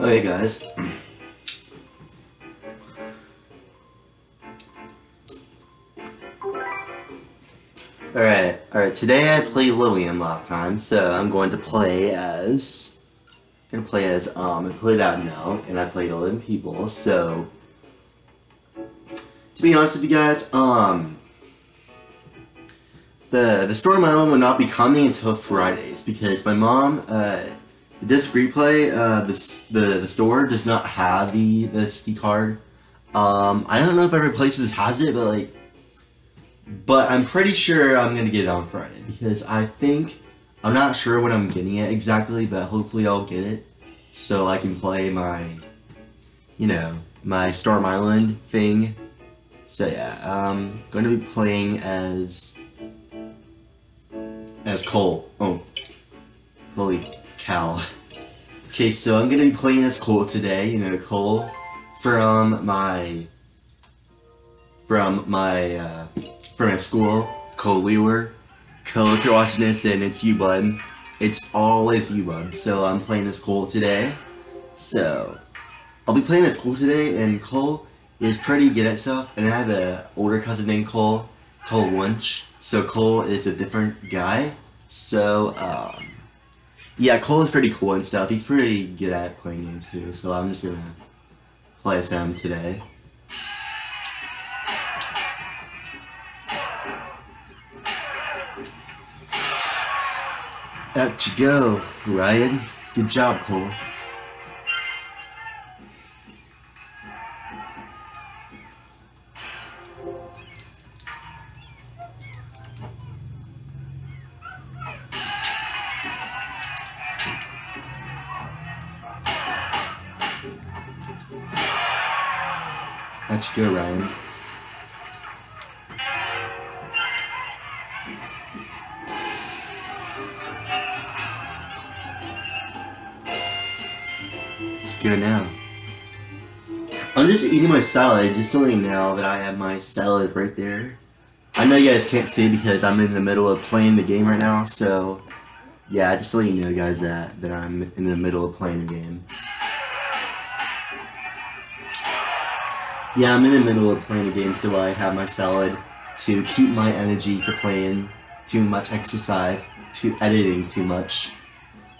Okay, guys. Alright, alright, today I played Lillian last time, so I'm going to play as... I'm gonna play as, um, I played out now, and I played 11 people, so... To be honest with you guys, um... The, the story own will not be coming until Because my mom, uh, the disc replay, uh, the, the, the store does not have the, the SD card. Um, I don't know if every places has it, but like, but I'm pretty sure I'm gonna get it on Friday because I think I'm not sure when I'm getting it exactly, but hopefully I'll get it so I can play my, you know, my Storm Island thing. So yeah, I'm to be playing as as Cole. Oh, holy cow. Okay, so I'm gonna be playing as Cole today. You know, Cole from my from my uh, from my school, Cole Lewer. Cole, if you're watching this, and it's you, bud. It's always you, bud. So I'm playing as Cole today. So I'll be playing as Cole today, and Cole is pretty good at stuff. And I have an older cousin named Cole, Cole Wunsch. So Cole is a different guy. So um, yeah, Cole is pretty cool and stuff. He's pretty good at playing games too. So I'm just gonna play as him today. Out you go, Ryan. Good job, Cole. You now that I have my salad right there. I know you guys can't see because I'm in the middle of playing the game right now, so yeah, just letting you know guys that, that I'm in the middle of playing the game. Yeah, I'm in the middle of playing the game, so I have my salad to keep my energy for playing too much exercise, to editing too much.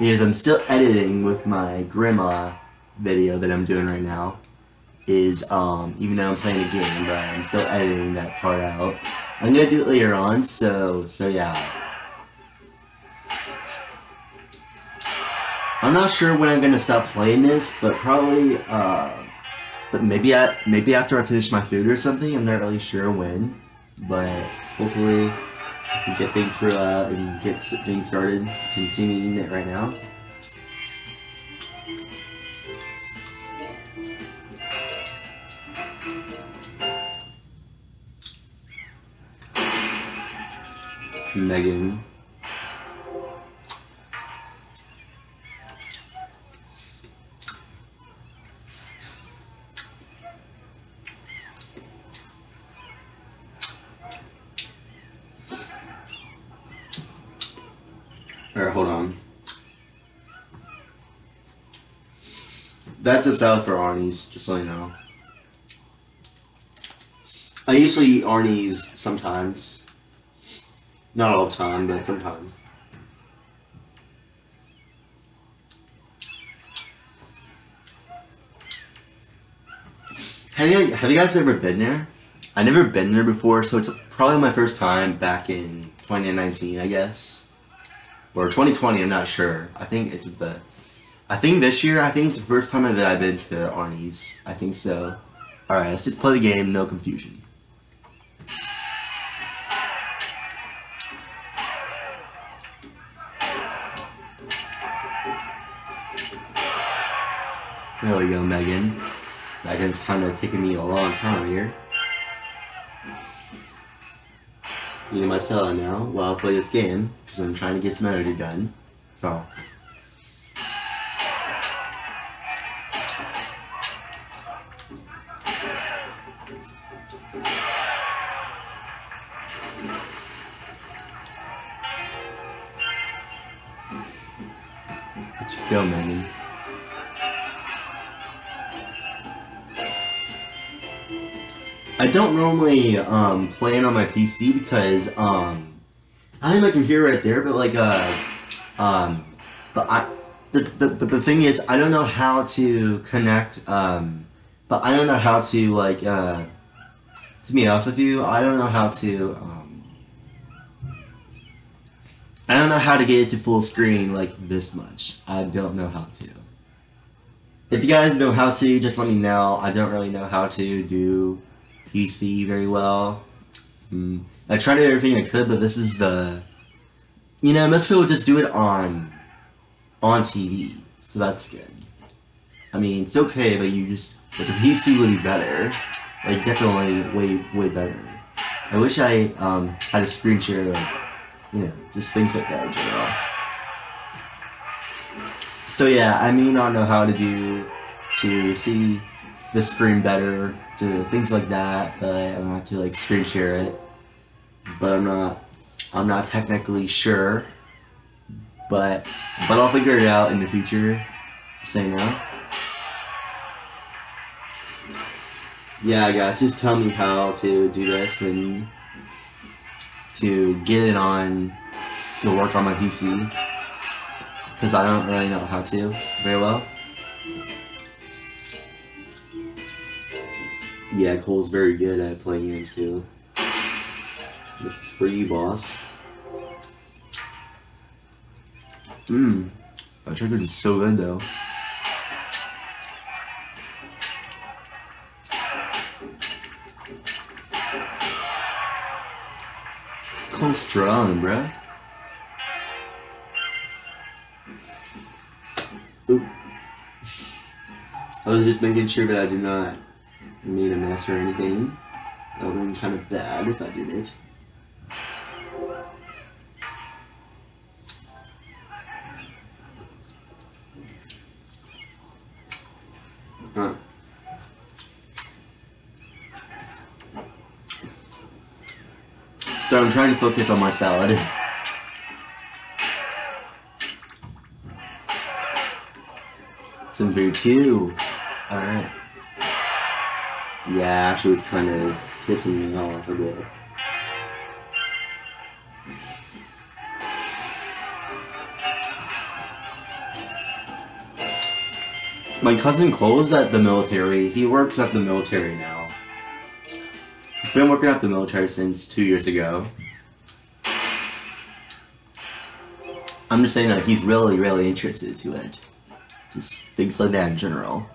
Because I'm still editing with my grandma video that I'm doing right now. Is, um, even though I'm playing a game, but I'm still editing that part out. I'm gonna do it later on, so, so yeah. I'm not sure when I'm gonna stop playing this, but probably, uh, but maybe I, maybe after I finish my food or something. I'm not really sure when, but hopefully we get things for uh, and get things started. You can see me eating it right now. Megan. Alright, hold on. That's a salad for Arnie's, just so you know. I usually eat Arnie's sometimes. Not all the time, but sometimes. Have you, have you guys ever been there? I've never been there before, so it's probably my first time back in 2019, I guess. Or 2020, I'm not sure. I think it's the... I think this year, I think it's the first time that I've been to Arnie's. I think so. Alright, let's just play the game, no confusion. Go, Megan. Megan's kind of taking me a long time here. My salad now while I play this game, because I'm trying to get some energy done. So. Let's go, man. I don't normally um, play it on my PC because um, I have my computer right there, but like uh, um, but I the, the, the, thing is I don't know how to connect um, but I don't know how to like uh, to be honest with you I don't know how to um, I don't know how to get it to full screen like this much. I don't know how to. If you guys know how to, just let me know. I don't really know how to do PC very well. Mm. I tried everything I could, but this is the... You know, most people just do it on on TV, so that's good. I mean, it's okay, but you just... But the PC would be better. Like, definitely way, way better. I wish I um, had a screen share, like, you know, just things like that in general. So yeah, I may not know how to do to see the screen better, to things like that, but I don't have to like screen share it. But I'm not I'm not technically sure. But but I'll figure it out in the future. Say no. Yeah guys, just tell me how to do this and to get it on to work on my PC. Because I don't really know how to very well. Yeah, Cole's very good at playing games too. This is for you, boss. Mmm. That chicken is so good though. Cole's strong, bruh. Oop. I was just making sure that I did not make a mess or anything. That would have been kind of bad if I did it. Huh. So I'm trying to focus on my salad. Some food too. Alright. Yeah, actually it's kind of pissing me off a bit. My cousin Cole is at the military. He works at the military now. He's been working at the military since two years ago. I'm just saying that he's really, really interested to it. Just things like that in general.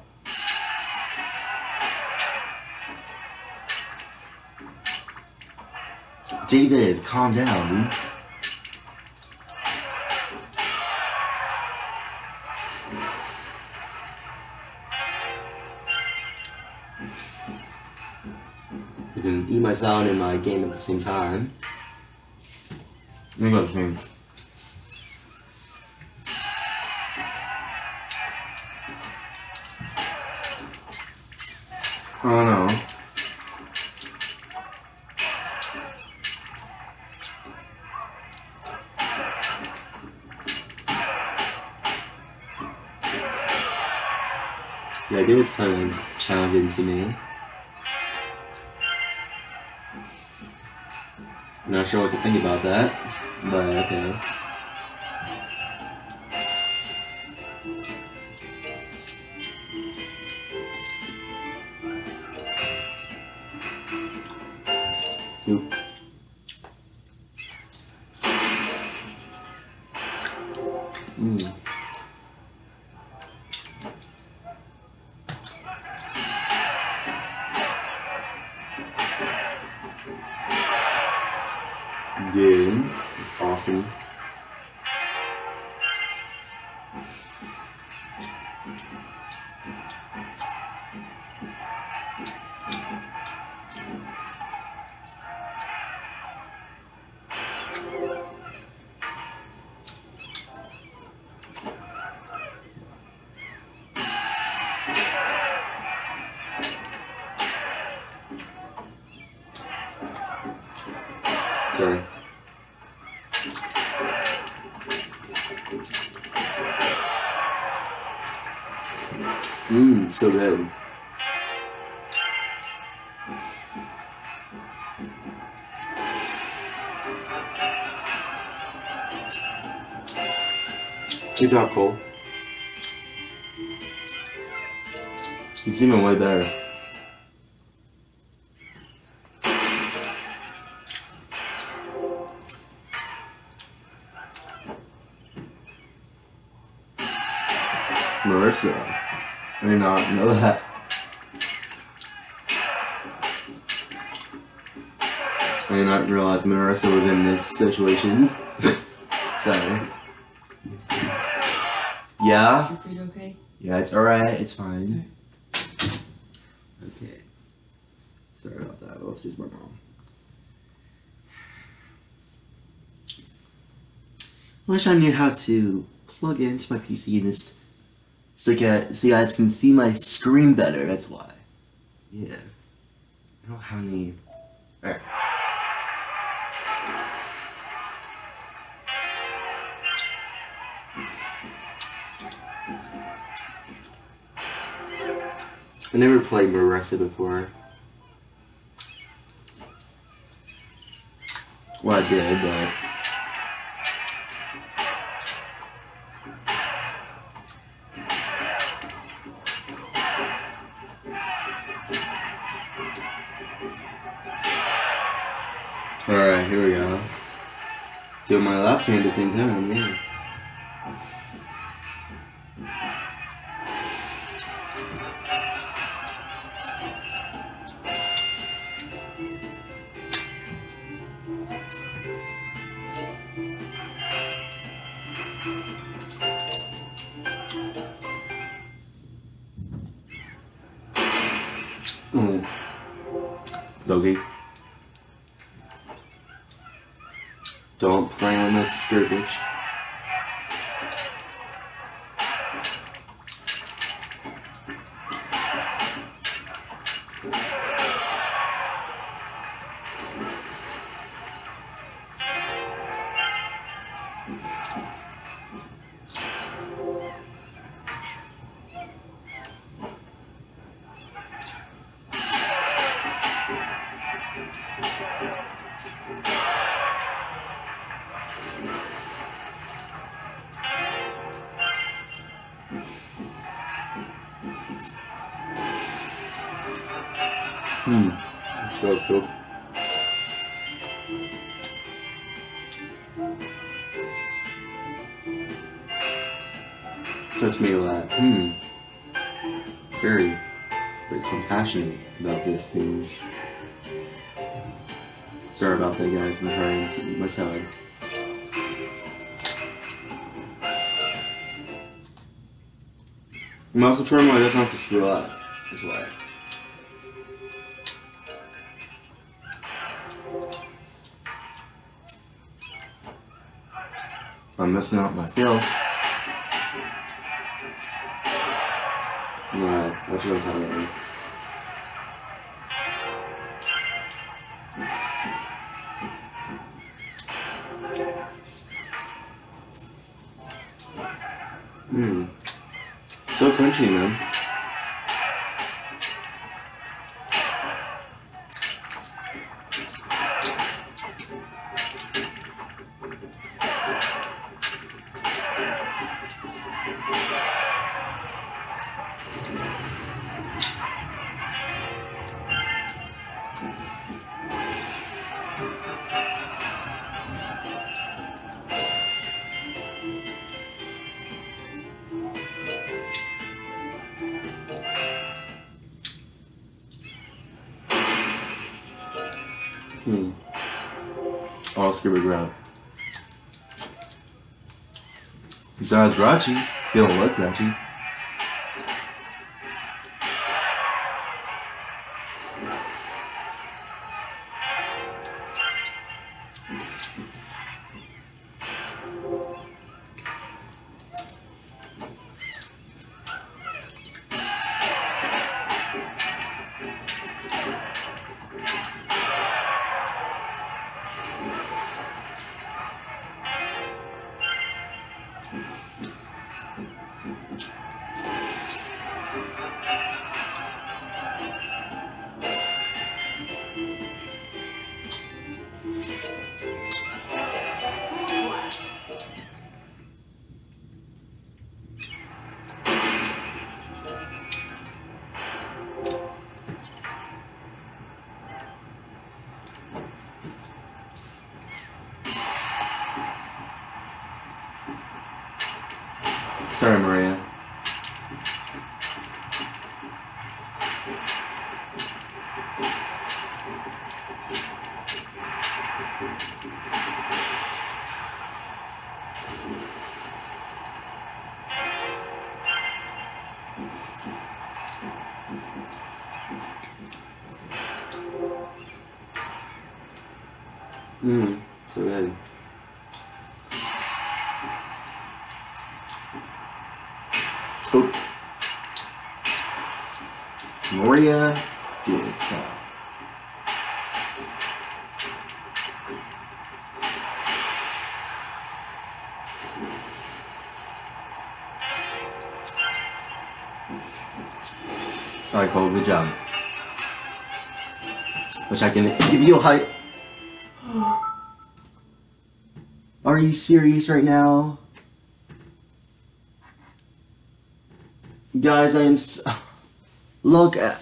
David, calm down, dude. I can eat my salad and my game at the same time. Let me go drink. Oh Yeah, I think it's kind of challenging to me. I'm not sure what to think about that, but okay. Mmm, so good. Good job, Cole. It's even way better. Not know that. I did not realize Marissa was in this situation. Sorry. Yeah? Your food okay? Yeah, it's alright, it's fine. Okay. Sorry about that, let's use my mom. Wish I knew how to plug into my PC and just so, you so you guys can see my screen better, that's why. Yeah. I don't have any. I never played Marissa before. Well, I did, but. なね。Good. Touch me a lot. Hmm. Very, very compassionate about these things. Sorry about that, guys. I'm trying to keep my side. I'm also trying my not to screw up. That's why. I'm messing up my field. Right, I should have tell that. Hmm. So crunchy, man. Oscar McGrath. Besides they don't look grouchy. Maria did so. Alright, Cole, good job. Which I can give you a height. Are you serious right now? Guys, I am so... Look at...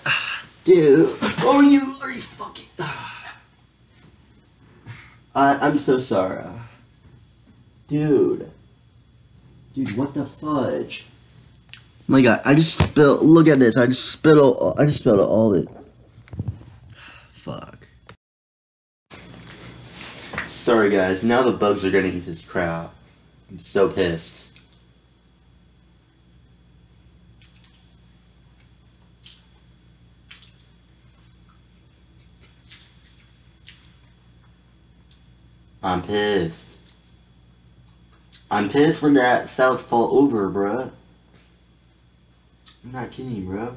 Dude. Are you... Are you fucking... Uh, I, I'm so sorry. Uh, dude. Dude, what the fudge? Oh my god, I just spilled... Look at this. I just spilled... I just spilled all of it. Fuck. Sorry guys, now the bugs are gonna eat this crap. I'm so pissed. I'm pissed. I'm pissed when that salad fall over, bruh. I'm not kidding, bro.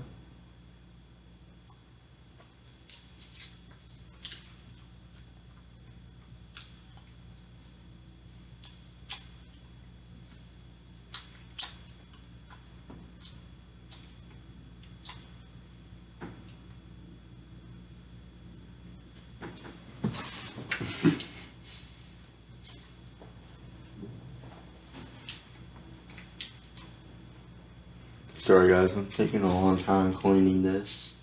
Sorry guys, I'm taking a long time cleaning this.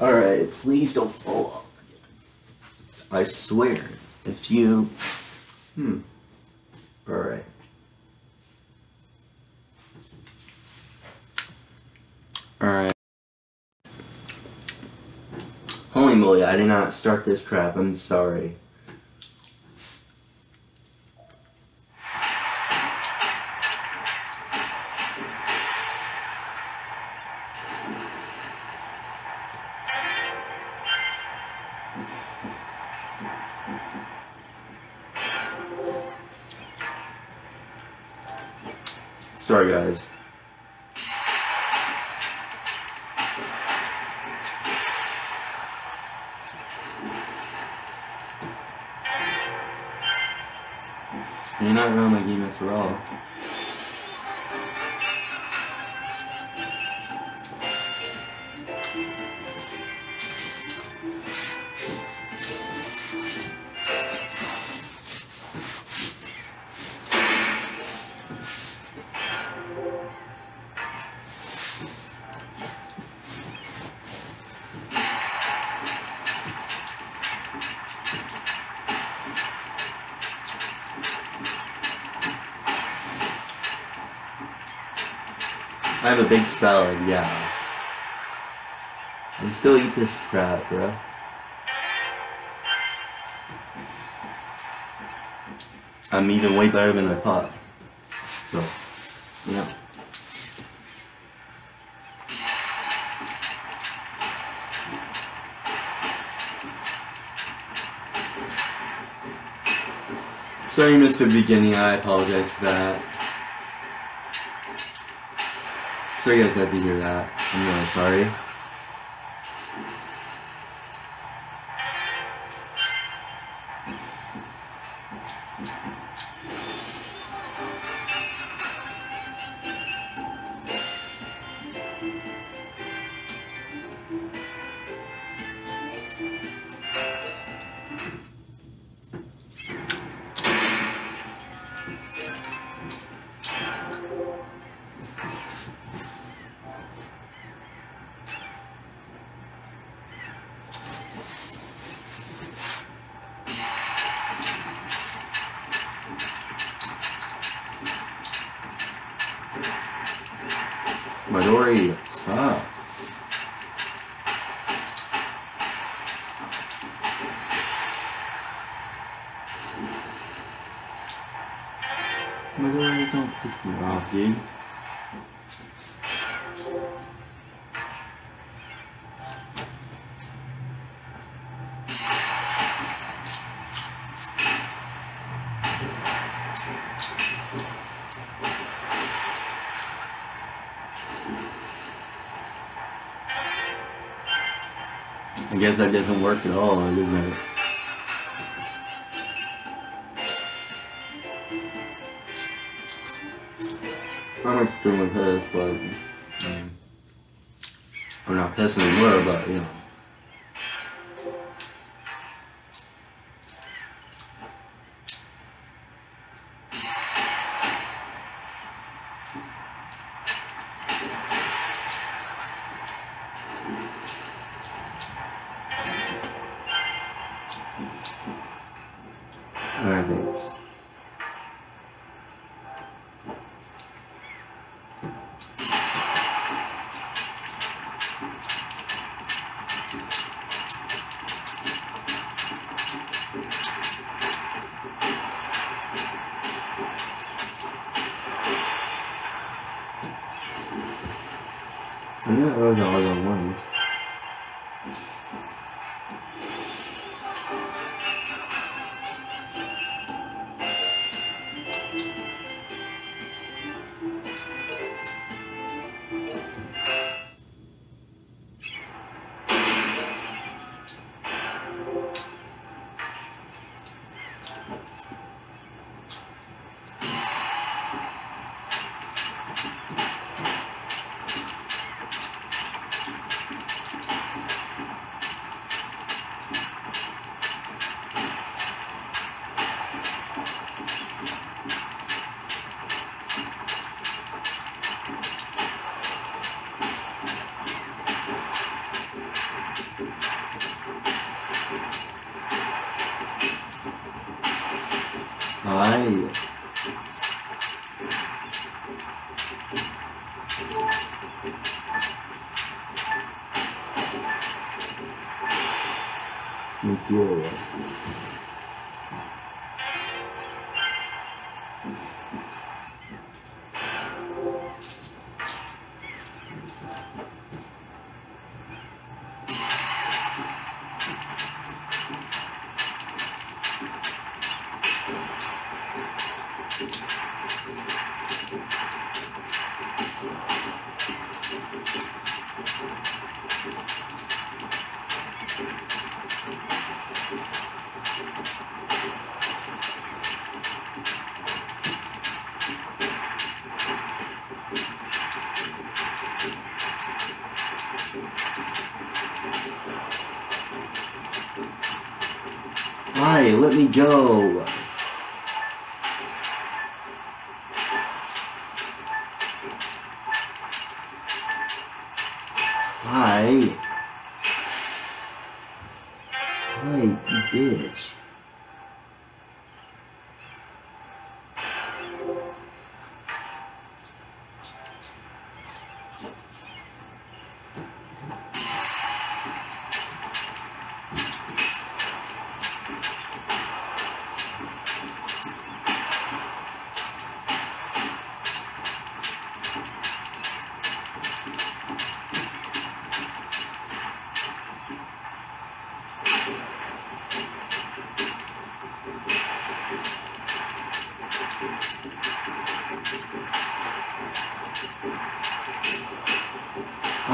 Alright, please don't fall off. I swear, if you. Hmm. Alright. Alright. Holy moly, I did not start this crap. I'm sorry. Sorry, guys. You're not around my game after all. Have a big salad, yeah. And still eat this crap, bro. I'm even way better than I thought. So, yeah. Sorry missed the beginning, I apologize for that. Sorry you guys had to hear that. I'm really sorry. Guess that doesn't work at all, doesn't it? I'm extremely pissed, but um, I'm not pissed anymore, but you know. Go.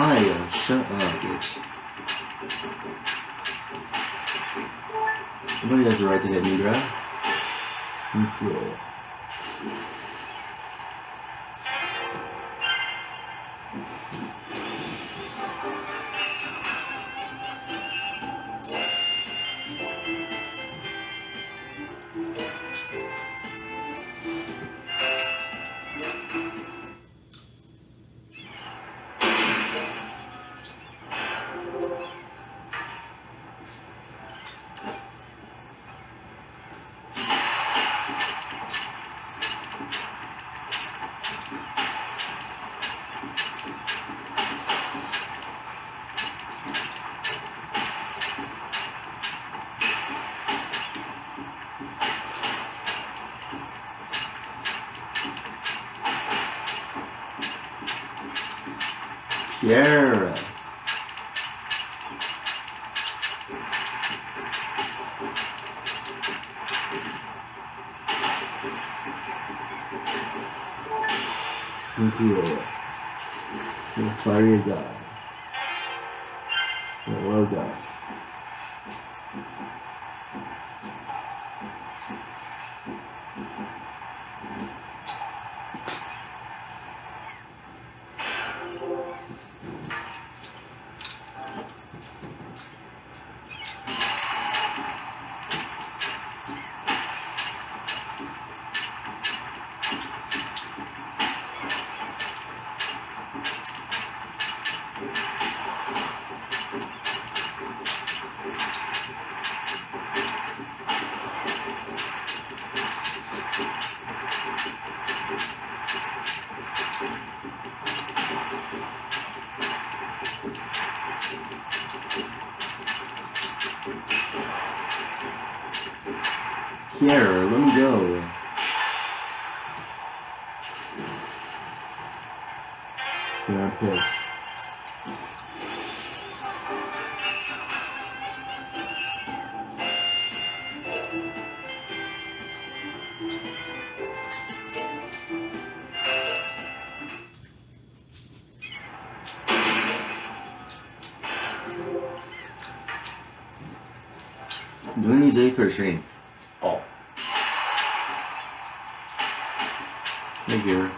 Uh, shut up, bitch. Nobody has the right to hit me, bruh. You. Thank you. You're a fiery. You're a well guy. Doing these A for a stream. Oh. Hey, Gary. Bitch.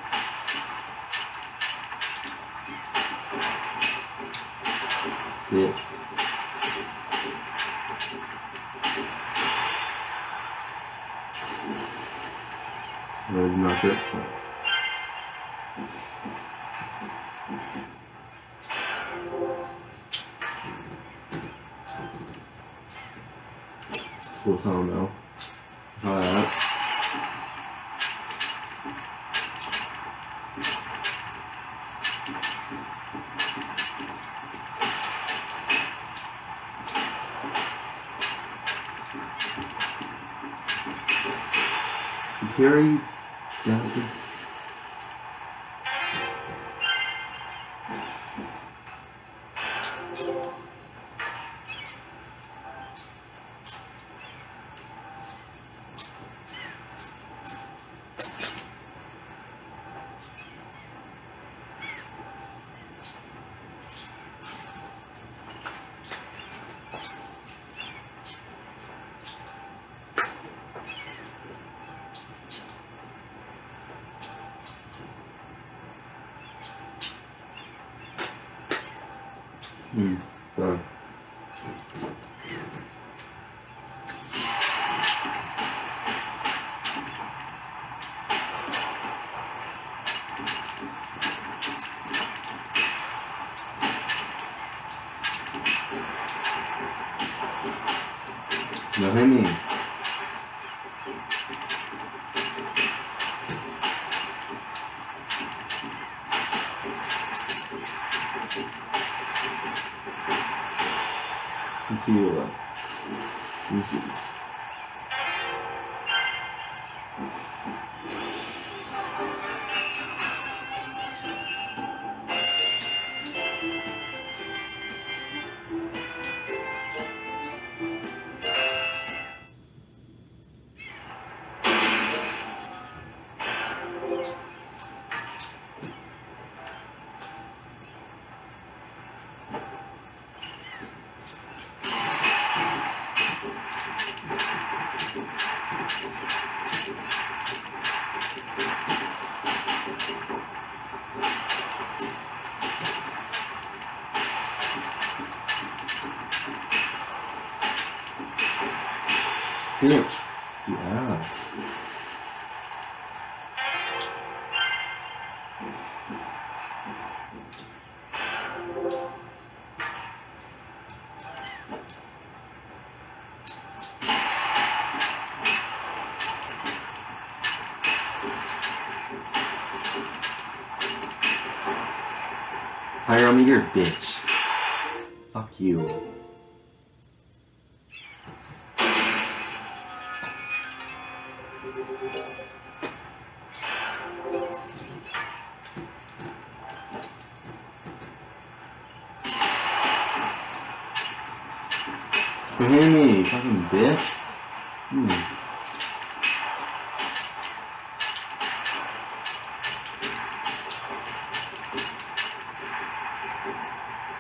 Hmm. Sorry. Reese's. Hire me your bitch.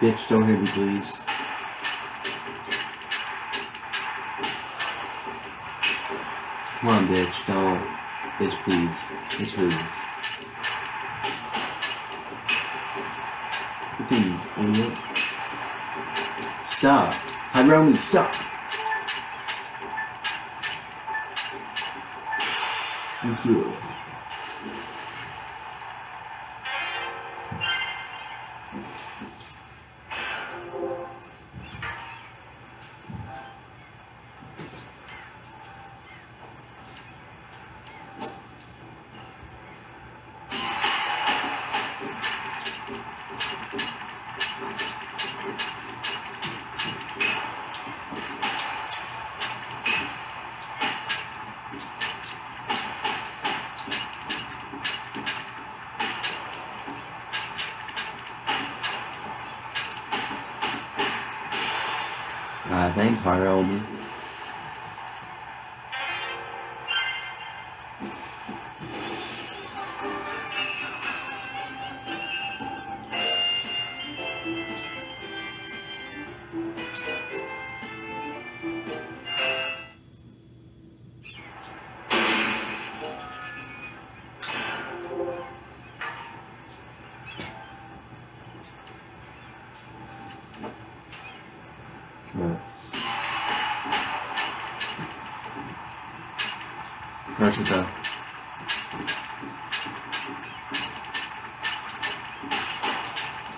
Bitch, don't hit me, please. Come on, bitch, don't. Bitch, please. Bitch, please. Freaking idiot. Stop. Hide around me, stop. Thank you. Rashida.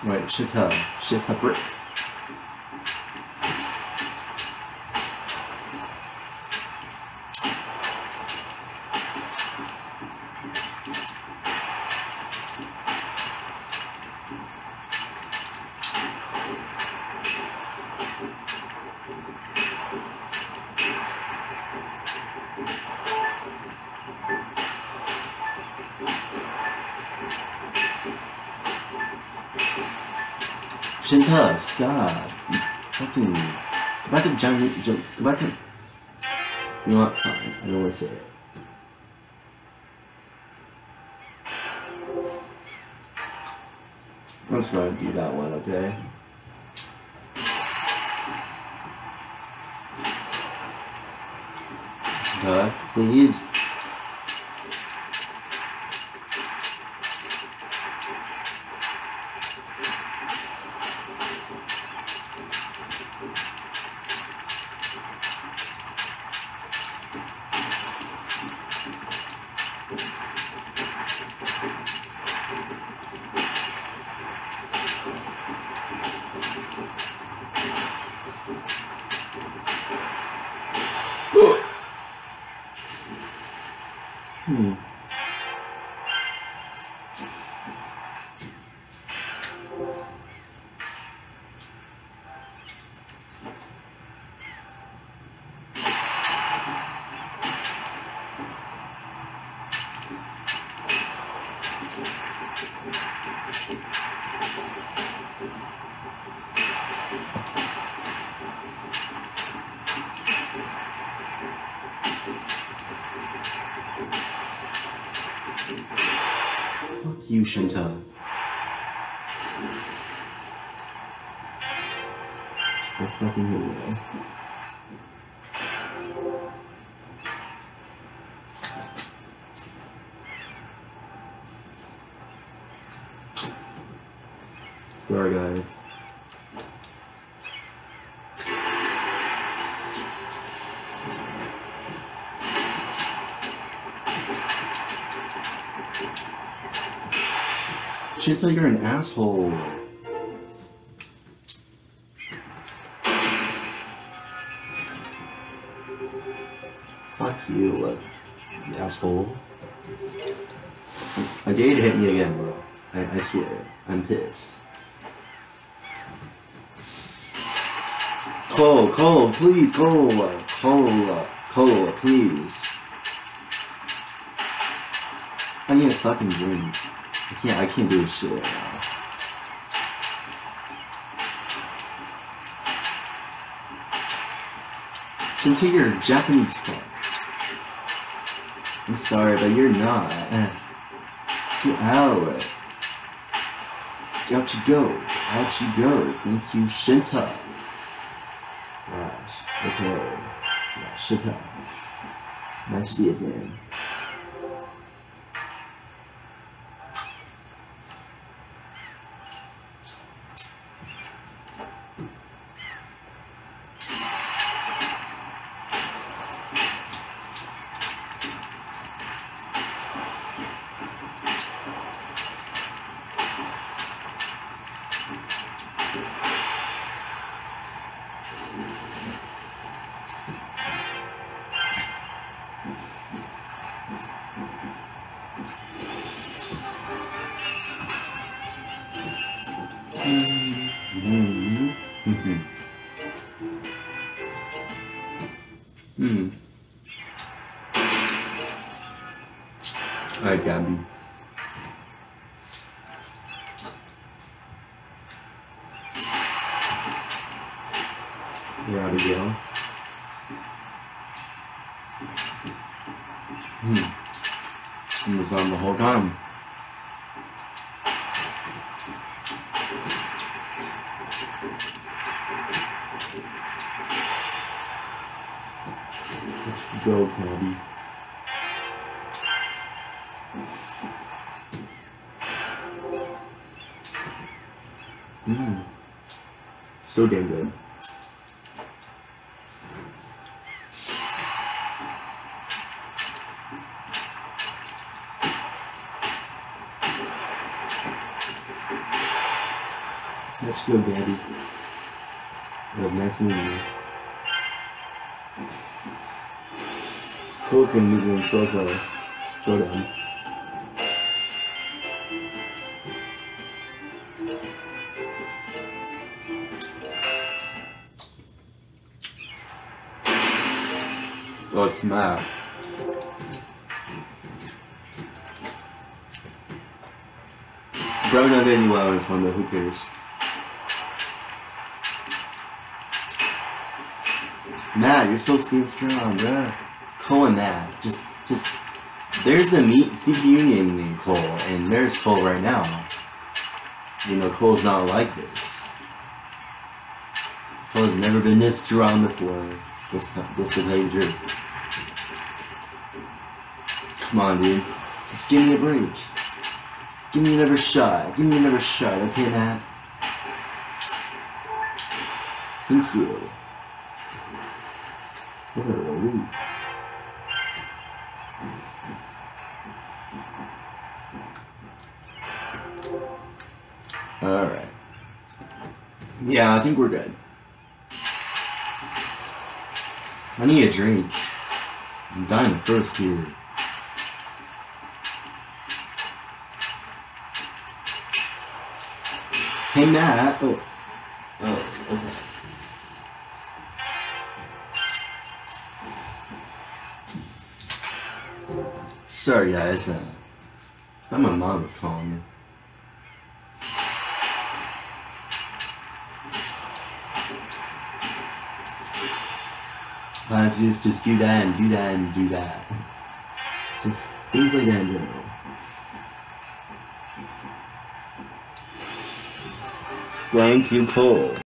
Right, Shita. Shita brick. To Go back to. You know what? Fine. I don't want to say it. I'm just gonna do that one, okay? God, please. I fucking you. Sorry, guys. Shinta, you're an asshole. You, uh, asshole. I dare you to hit me again, bro. I, I swear. I'm pissed. Cole, Cole, please, Cole, uh, Cole, uh, Cole, uh, please. I need a fucking drink. I can't, I can't do this shit right now. You're a Japanese fuck. I'm sorry, but you're not. Get out. Out you go. Out you go. Thank you, Shinta. Gosh. Okay. Yeah, Shinta. That should be his name. Let's go, Gabby. Mmm. So damn good. Go, Gabby. It was nice meeting you. Cool can move in Showdown. Showdown. Oh, it's mad. Bro not any well in this one, but who cares? Matt, you're so steam strong, bruh. Cole and Matt, just, just, there's a meet CPU name named Cole, and there's Cole right now. You know, Cole's not like this. Cole's never been this strong before. Just, just to tell you the truth. Come on, dude. Just give me a break. Give me another shot. Give me another shot, okay, Matt? Thank you. What a relief. Alright. Yeah, I think we're good. I need a drink. I'm dying first here. Hey Matt. Oh, Sorry guys, uh, thought my mom was calling me. Uh, just, just do that and do that and do that. Just things like that in general. Thank you, Cole.